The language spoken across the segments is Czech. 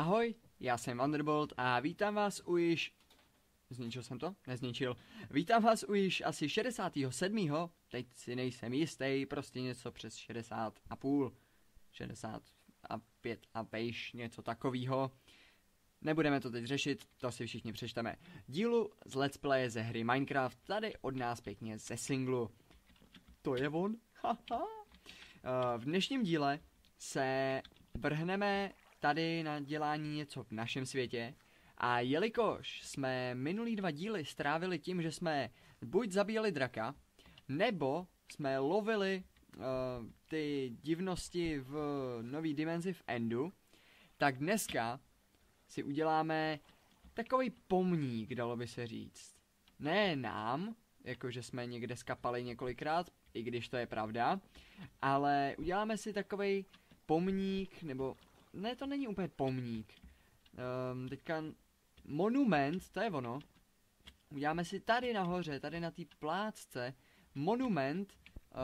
Ahoj, já jsem Wonderbolt a vítám vás u již... Zničil jsem to? Nezničil. Vítám vás u již asi 67. Teď si nejsem jistý, prostě něco přes 60 a půl. 60 a 5 a pejš, něco takového. Nebudeme to teď řešit, to si všichni přečteme. Dílu z Let's Play ze hry Minecraft, tady od nás pěkně ze singlu. To je on? Haha. Eh, v dnešním díle se vrhneme tady na dělání něco v našem světě. A jelikož jsme minulý dva díly strávili tím, že jsme buď zabíjeli draka, nebo jsme lovili uh, ty divnosti v nový dimenzi v Endu, tak dneska si uděláme takový pomník, dalo by se říct. Ne nám, jakože jsme někde skapali několikrát, i když to je pravda, ale uděláme si takový pomník, nebo ne, to není úplně pomník. Um, teďka monument, to je ono. Uděláme si tady nahoře, tady na té plátce, monument uh,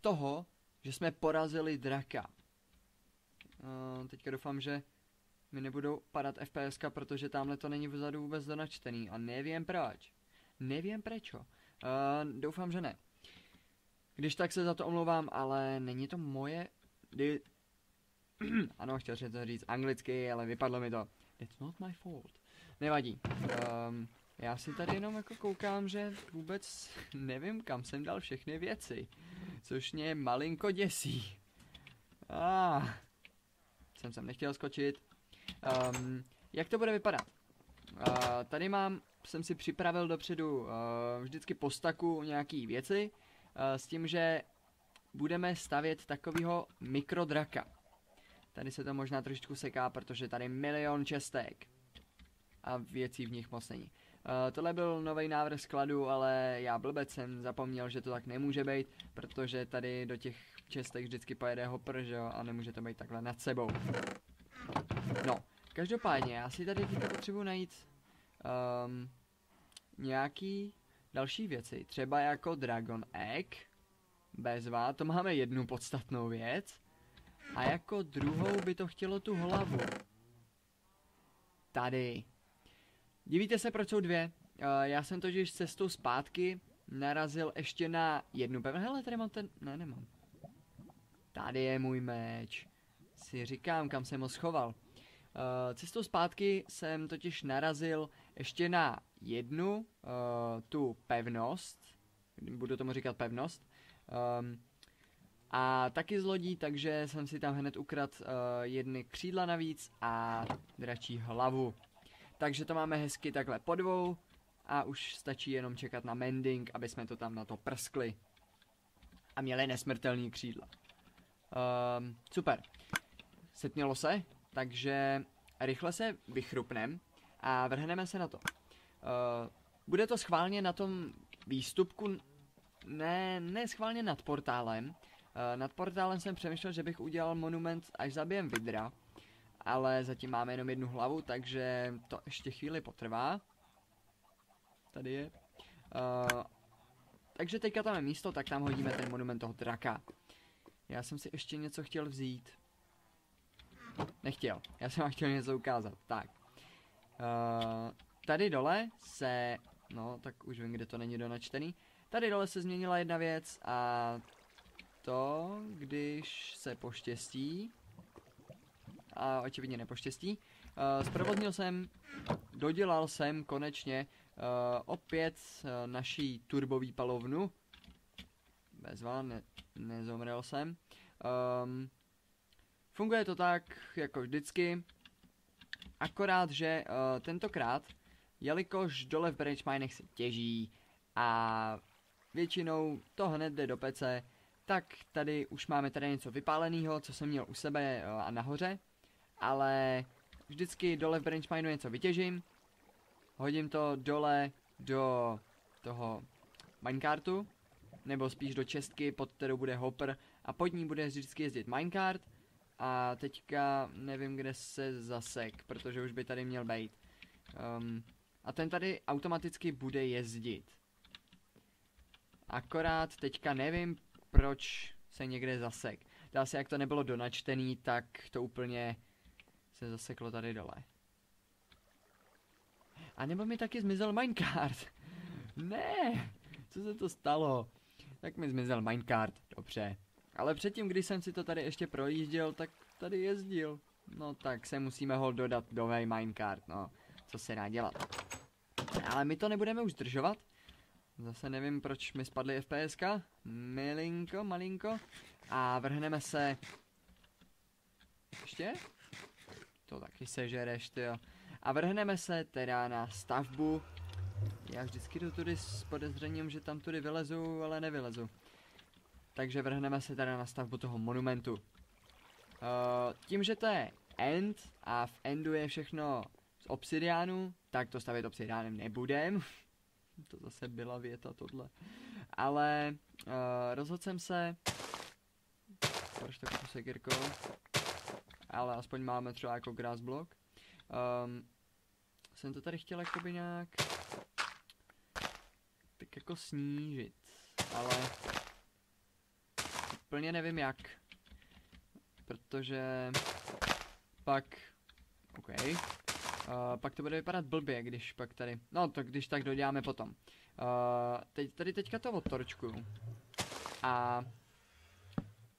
toho, že jsme porazili draka. Uh, teďka doufám, že mi nebudou padat FPS, protože tamhle to není vzadu vůbec donačtený a nevím proč. Nevím proč. Uh, doufám, že ne. Když tak se za to omlouvám, ale není to moje... Ano, chtěl jsem to říct anglicky, ale vypadlo mi to. It's not my fault. Nevadí. Um, já si tady jenom jako koukám, že vůbec nevím, kam jsem dal všechny věci. Což mě malinko děsí. Ah, jsem sem nechtěl skočit. Um, jak to bude vypadat? Uh, tady mám, jsem si připravil dopředu uh, vždycky po staku nějaký věci. Uh, s tím, že budeme stavět takového mikrodraka. Tady se to možná trošičku seká, protože tady milion čestek. A věcí v nich moc není. Uh, tohle byl nový návrh skladu, ale já blbec jsem zapomněl, že to tak nemůže být, protože tady do těch čestek vždycky pojede hopper, že jo, a nemůže to být takhle nad sebou. No, každopádně, já si tady teďka potřebuji najít um, nějaký další věci, třeba jako Dragon Egg, bezva, to máme jednu podstatnou věc, a jako druhou by to chtělo tu hlavu. Tady. Divíte se, proč jsou dvě? Uh, já jsem totiž cestou zpátky narazil ještě na jednu pevnou. Hele, tady mám ten... Ne, nemám. Tady je můj meč. Si říkám, kam jsem ho schoval. Uh, cestou zpátky jsem totiž narazil ještě na jednu uh, tu pevnost. Budu tomu říkat pevnost. Um, a taky z lodí, takže jsem si tam hned ukrad uh, jedny křídla navíc a dračí hlavu. Takže to máme hezky takhle po dvou a už stačí jenom čekat na mending, aby jsme to tam na to prskli. A měli nesmrtelný křídla. Um, super. Setmělo se, takže rychle se vychrupnem a vrhneme se na to. Uh, bude to schválně na tom výstupku, ne, ne schválně nad portálem, nad portálem jsem přemýšlel, že bych udělal monument, až zabijem vidra, ale zatím máme jenom jednu hlavu, takže to ještě chvíli potrvá. Tady je. Uh, takže teďka tam je místo, tak tam hodíme ten monument toho draka. Já jsem si ještě něco chtěl vzít. Nechtěl, já jsem vám chtěl něco ukázat, tak. Uh, tady dole se, no tak už vím, kde to není donačtený. Tady dole se změnila jedna věc a to, když se poštěstí, a očividně nepoštěstí, uh, zprovoznil jsem, dodělal jsem konečně uh, opět uh, naší turbový palovnu. Bezva, ne, nezomrel jsem. Um, funguje to tak, jako vždycky, akorát, že uh, tentokrát, jelikož dole v Branch Minech se těží a většinou to hned jde do pece, tak tady už máme tady něco vypáleného, co jsem měl u sebe eh, a nahoře, ale vždycky dole v branch mineu něco vytěžím, hodím to dole do toho minecartu, nebo spíš do čestky, pod kterou bude hopper a pod ní bude vždycky jezdit minecart a teďka nevím, kde se zasek, protože už by tady měl být. Um, a ten tady automaticky bude jezdit. Akorát teďka nevím, proč se někde zasek. To asi jak to nebylo donačtený, tak to úplně se zaseklo tady dole. A nebo mi taky zmizel minecart. ne, co se to stalo? Tak mi zmizel minecart, dobře. Ale předtím, když jsem si to tady ještě projížděl, tak tady jezdil. No tak se musíme ho dodat nový minecart, no. Co se dá dělat. Ale my to nebudeme už zdržovat. Zase nevím, proč mi spadly FPSK. Milinko, malinko. A vrhneme se... Ještě? To taky sežereš, jo. A vrhneme se teda na stavbu. Já vždycky jdu tudy s podezřením, že tam tudy vylezu, ale nevylezu. Takže vrhneme se teda na stavbu toho monumentu. Uh, tím, že to je end a v endu je všechno z obsidiánu, tak to stavět obsidiánem nebudem. To zase byla věta tohle. Ale uh, rozhodl jsem se, proč takovou sekirkou, ale aspoň máme třeba jako grass block. Um, jsem to tady chtěl jakoby nějak tak jako snížit, ale úplně nevím jak, protože pak, OK, uh, pak to bude vypadat blbě, když pak tady, no to když tak doděláme potom. Uh, teď, tady teďka to odtorčkuju a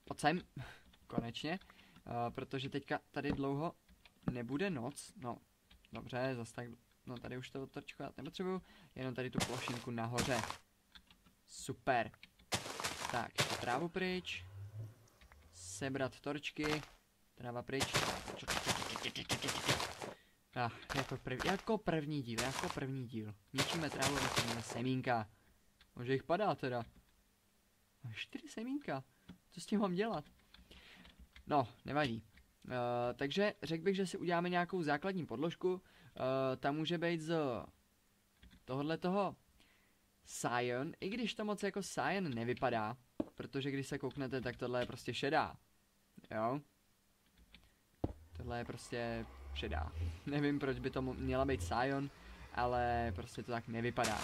pojď sem, konečně, uh, protože teďka tady dlouho nebude noc, no dobře, zase tak, no tady už to odtorčkovat nepotřebuju, jenom tady tu plošinku nahoře. Super. Tak, trávu pryč. Sebrat torčky. Tráva pryč. Ah, jako, prv, jako první díl, jako první díl. Ničíme trávu, vysadíme semínka. Može jich padá teda. Čtyři semínka. Co s tím mám dělat? No, nevadí. Uh, takže řekl bych, že si uděláme nějakou základní podložku. Uh, ta může být z tohohle toho Sion, i když to moc jako Sion nevypadá, protože když se kouknete, tak tohle je prostě šedá. Jo? Tohle je prostě šedá. Nevím, proč by to měla být Sion, ale prostě to tak nevypadá.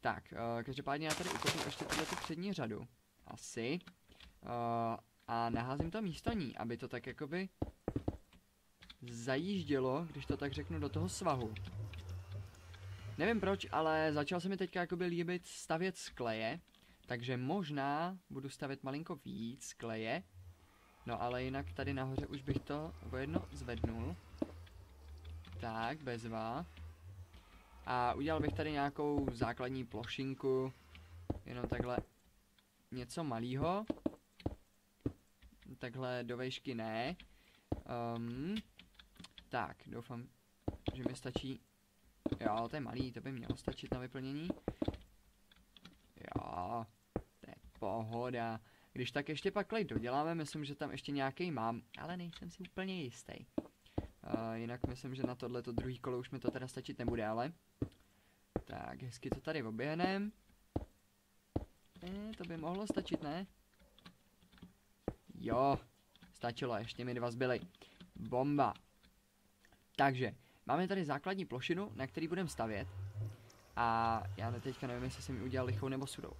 Tak, uh, každopádně já tady ukopnu ještě tuhle tu přední řadu. Asi. Uh, a naházím to místo ní, aby to tak jakoby zajíždělo, když to tak řeknu, do toho svahu. Nevím proč, ale začal se mi teďka jakoby líbit stavět z kleje, takže možná budu stavět malinko víc kleje. No ale jinak tady nahoře už bych to o jedno zvednul. Tak, bezva. A udělal bych tady nějakou základní plošinku. Jenom takhle něco malýho. Takhle do vejšky ne. Um, tak, doufám, že mi stačí Jo, to je malý, to by mělo stačit na vyplnění. Jo, to je pohoda. Když tak ještě pak klej doděláme, myslím, že tam ještě nějaký mám, ale nejsem si úplně jistý. Jinak myslím, že na tohleto druhý kolo už mi to teda stačit nebude, ale. Tak, hezky to tady oběhnem. Eh, to by mohlo stačit, ne? Jo, stačilo, ještě mi dva zbyly. Bomba. Takže, Máme tady základní plošinu, na který budeme stavět. A já teďka nevím, jestli jsem ji udělal lichou nebo sudou. Uh,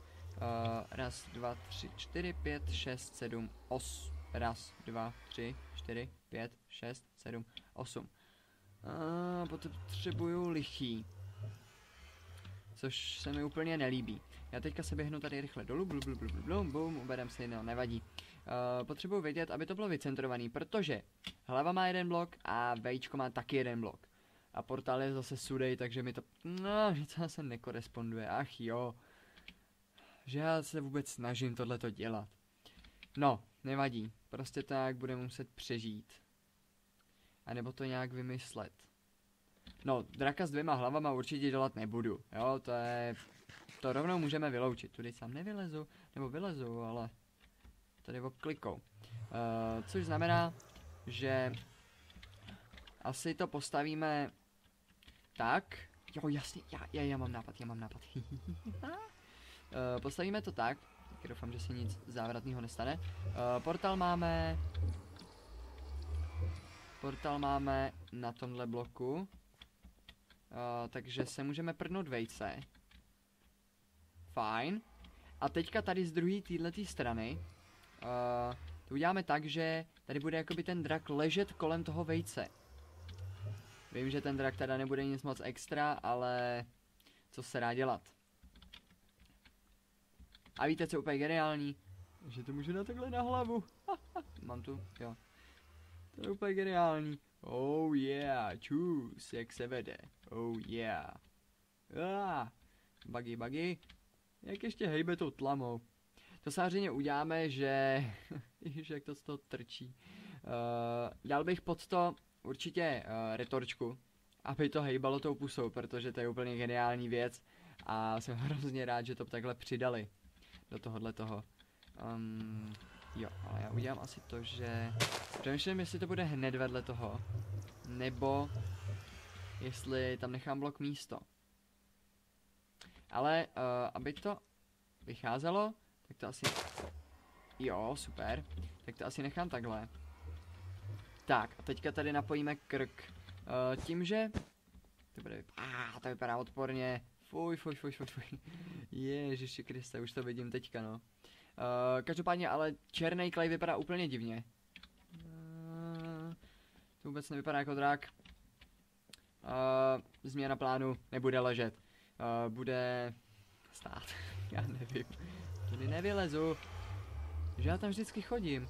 raz, dva, tři, čtyři, pět, šest, sedm, os. Raz, dva, tři, čtyři, pět, šest, sedm, osm. Uh, potřebuju lichý. Což se mi úplně nelíbí. Já teďka se běhnu tady rychle dolů, blum, blum, blum, blum, blum, uberem si, no, nevadí. Uh, potřebuju vědět, aby to bylo vycentrovaný, protože hlava má jeden blok a vejčko má taky jeden blok. A portál je zase sudej, takže mi to, no, to zase nekoresponduje, ach jo. Že já se vůbec snažím tohleto dělat. No, nevadí, prostě to nějak budeme muset přežít. A nebo to nějak vymyslet. No, draka s dvěma hlavama určitě dělat nebudu, jo, to je... To rovnou můžeme vyloučit, tudy sám nevylezu, nebo vylezu, ale... Tady obklikou. Uh, což znamená, že... Asi to postavíme tak. Jo, jasně, já, já, já mám nápad, já mám nápad. uh, postavíme to tak, tak doufám, že se nic závratného nestane. Uh, portál máme... Portál máme na tomhle bloku. Uh, takže se můžeme prdnout vejce. Fajn. A teďka tady z druhé této strany uh, to uděláme tak, že tady bude jakoby ten drak ležet kolem toho vejce. Vím, že ten drak teda nebude nic moc extra, ale co se dá dělat. A víte, co je úplně geniální? Že to můžu dát takhle na hlavu. Mám tu, jo. To je úplně geniální. Oh yeah, čus, jak se vede. Oh yeah. Ah, buggy, buggy. Jak ještě hejbe tou tlamou. To samozřejmě uděláme, že... Ježiš, jak to z toho trčí. Uh, dal bych pod to určitě uh, retorčku, aby to hejbalo tou pusou, protože to je úplně geniální věc a jsem hrozně rád, že to takhle přidali do tohohle toho. Um, jo, ale já udělám asi to, že přemýšlím, jestli to bude hned vedle toho, nebo jestli tam nechám blok místo. Ale uh, aby to vycházelo, tak to asi... Jo, super. Tak to asi nechám takhle. Tak, a teďka tady napojíme krk. Uh, tím, že... To bude ah, to vypadá odporně. Fuj, fuj, fuj, fuj, fuj. Ježiši Kriste, už to vidím teďka, no. Uh, každopádně, ale černý klej vypadá úplně divně. Uh, to vůbec nevypadá jako drak. Uh, změna plánu nebude ležet. Uh, bude stát. já nevím. Tady nevylezu. Že já tam vždycky chodím.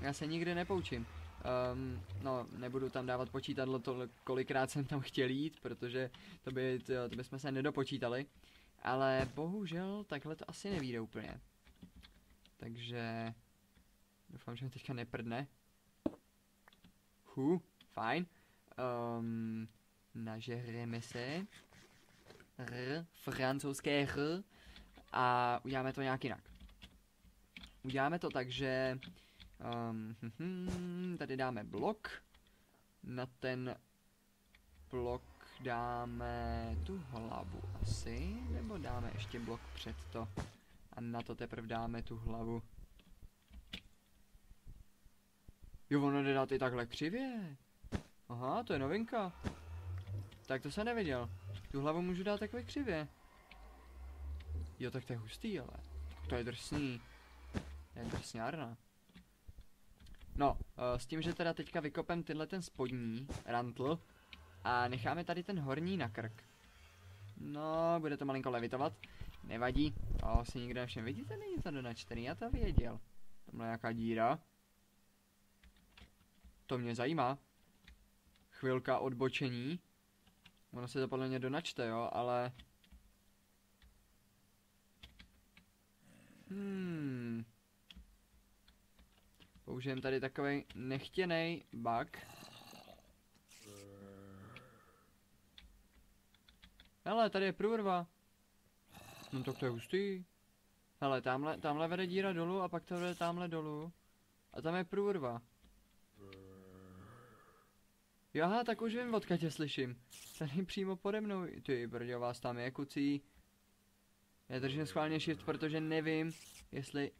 Já se nikdy nepoučím. Um, no, nebudu tam dávat počítadlo to, kolikrát jsem tam chtěl jít, protože to by, to, to bychom se nedopočítali. Ale bohužel takhle to asi nevíde úplně. Takže doufám, že mi teďka neprdne. Hu, fajn. Um, nažereme se. R, francouzské R. A uděláme to nějak jinak. Uděláme to tak, že um, hm, tady dáme blok. Na ten blok dáme tu hlavu asi, nebo dáme ještě blok před to a na to teprve dáme tu hlavu. Jo, ono jde dát i takhle křivě. Aha, to je novinka. Tak to jsem nevěděl. Tu hlavu můžu dát takhle křivě. Jo, tak to je hustý, ale. To je drsný. To je drsňárna. No, uh, s tím, že teda teďka vykopem tenhle ten spodní rantl a necháme tady ten horní na krk. No, bude to malinko levitovat. Nevadí, to si nikdo nevšem. Vidíte, není to donačtený, já to věděl. Tamhle nějaká díra. To mě zajímá. Chvilka odbočení. Ono se to podle mě donačte, jo, ale... Hmm. Použijem tady takový nechtěný bug. Hele, tady je průrva. No tak to je hustý. Hele, tamhle, tamhle vede díra dolů a pak to vede tamhle dolů. A tam je průrva. Jaha, tak už vím, odkud tě slyším. Tady přímo pode mnou. Ty, brdě, vás tam je kucí. Já držím schválně shift, protože nevím, jestli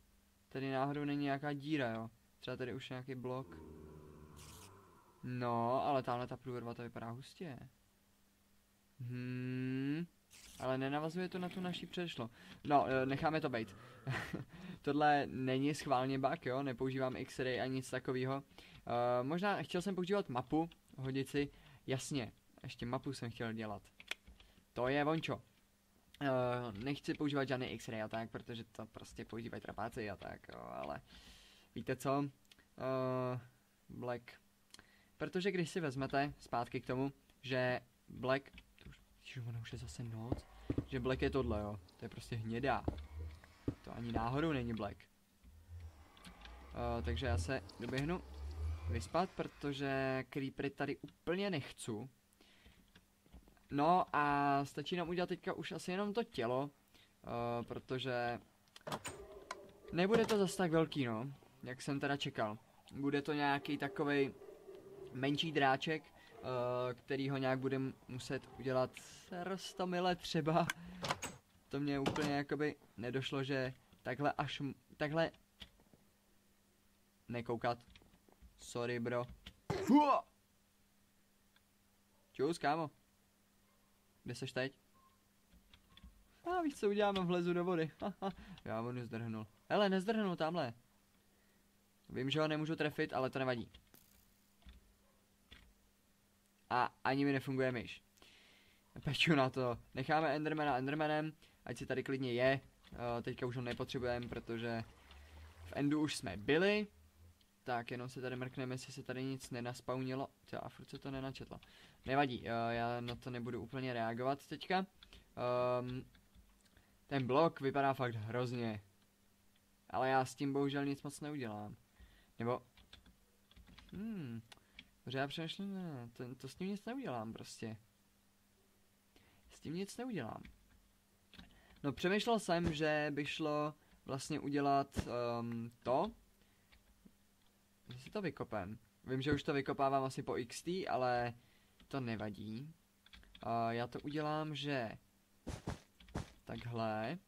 tady náhodou není nějaká díra, jo. Třeba tady už nějaký blok. No, ale tamhle ta průrva to vypadá hustě. Hmm, ale nenavazuje to na tu naší přešlo. No, eh, necháme to být. Tohle není schválně bug, jo, nepoužívám X-ray ani nic takového. Uh, možná chtěl jsem používat mapu, hodit si, jasně, ještě mapu jsem chtěl dělat. To je vončo. Uh, nechci používat žádný X-ray a tak, protože to prostě používají trapáci a tak, jo, ale víte co? Uh, Black. Protože když si vezmete zpátky k tomu, že Black, to už, ono už je zase noc, že Black je tohle, jo, to je prostě hnědá. To ani náhodou není Black. Uh, takže já se doběhnu vyspat, protože creepery tady úplně nechci. No a stačí nám udělat teďka už asi jenom to tělo, uh, protože nebude to zase tak velký, no, jak jsem teda čekal. Bude to nějaký takový menší dráček, uh, který ho nějak bude muset udělat rostomile třeba. To mě úplně jakoby nedošlo, že takhle až, takhle nekoukat. Sorry, bro. Čus, kámo. Kde seš teď? A víš co uděláme, vlezu do vody. Já ho nezdrhnul. Hele, nezdrhnul tamhle. Vím, že ho nemůžu trefit, ale to nevadí. a ani mi nefunguje myš. Peču na to. Necháme Endermana Endermanem, ať si tady klidně je. Uh, teďka už ho nepotřebujeme, protože v Endu už jsme byli. Tak, jenom se tady mrkneme, jestli se tady nic nenaspawnilo. Co, a furt se to nenačetlo. Nevadí, uh, já na to nebudu úplně reagovat teďka. Um, ten blok vypadá fakt hrozně. Ale já s tím bohužel nic moc neudělám. Nebo... Hmm... Protože já přemýšlím, ne, to, to s tím nic neudělám prostě. S tím nic neudělám. No přemýšlel jsem, že by šlo vlastně udělat um, to, že si to vykopem. Vím, že už to vykopávám asi po XT, ale to nevadí. Uh, já to udělám, že takhle.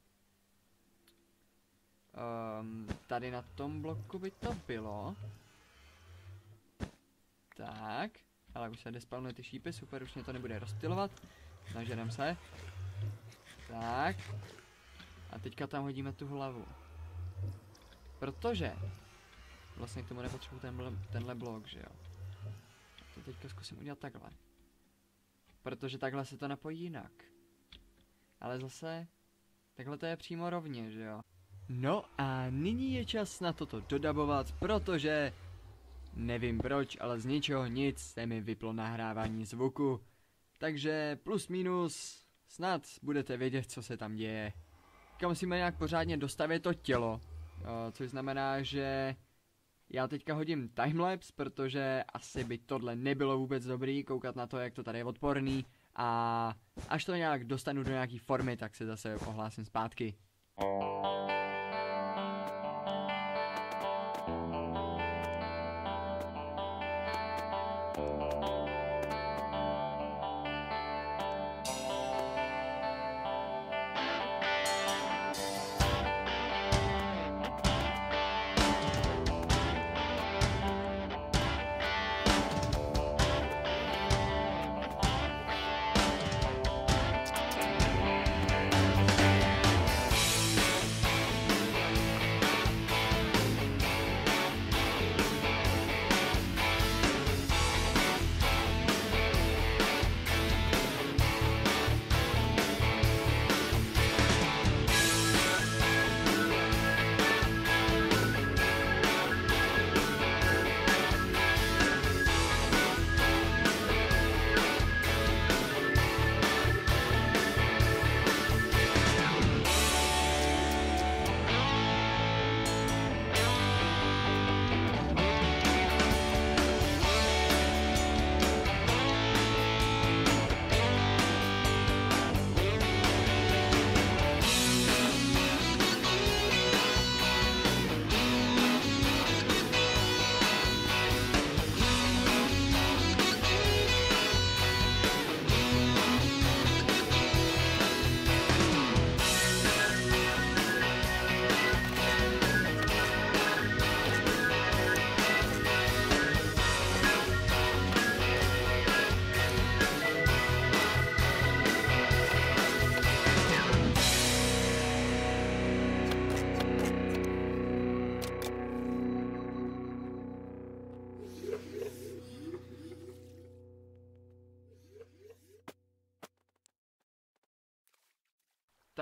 Um, tady na tom bloku by to bylo. Tak, ale už se despawnuje ty šípy, super, už mě to nebude rozptilovat. Naženem se. Tak. A teďka tam hodíme tu hlavu. Protože vlastně k tomu nepotřebuji tenhle, tenhle blok, že jo. To teďka zkusím udělat takhle. Protože takhle se to napojí jinak. Ale zase, takhle to je přímo rovně, že jo. No a nyní je čas na toto dodabovat, protože nevím proč, ale z ničeho nic se mi vyplo nahrávání zvuku. Takže plus minus, snad budete vědět, co se tam děje. Teďka musíme nějak pořádně dostavit to tělo, což znamená, že já teďka hodím timelapse, protože asi by tohle nebylo vůbec dobrý, koukat na to, jak to tady je odporný a až to nějak dostanu do nějaký formy, tak se zase ohlásím zpátky.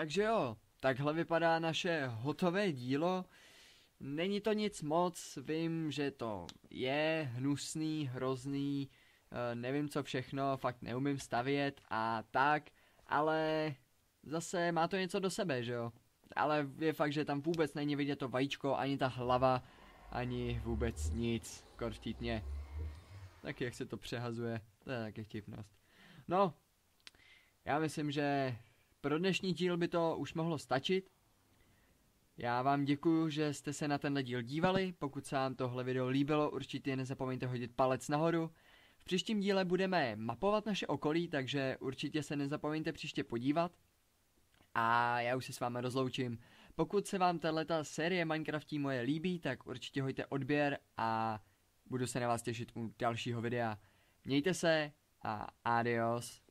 Takže jo, takhle vypadá naše hotové dílo. Není to nic moc, vím, že to je hnusný, hrozný, eh, nevím co všechno, fakt neumím stavět a tak, ale zase má to něco do sebe, že jo. Ale je fakt, že tam vůbec není vidět to vajíčko, ani ta hlava, ani vůbec nic, korštítně. Tak jak se to přehazuje, to je taky vtipnost. No, já myslím, že pro dnešní díl by to už mohlo stačit. Já vám děkuji, že jste se na tenhle díl dívali. Pokud se vám tohle video líbilo, určitě nezapomeňte hodit palec nahoru. V příštím díle budeme mapovat naše okolí, takže určitě se nezapomeňte příště podívat. A já už se s vámi rozloučím. Pokud se vám tato série Minecraftí moje líbí, tak určitě hojte odběr a budu se na vás těšit u dalšího videa. Mějte se a adios.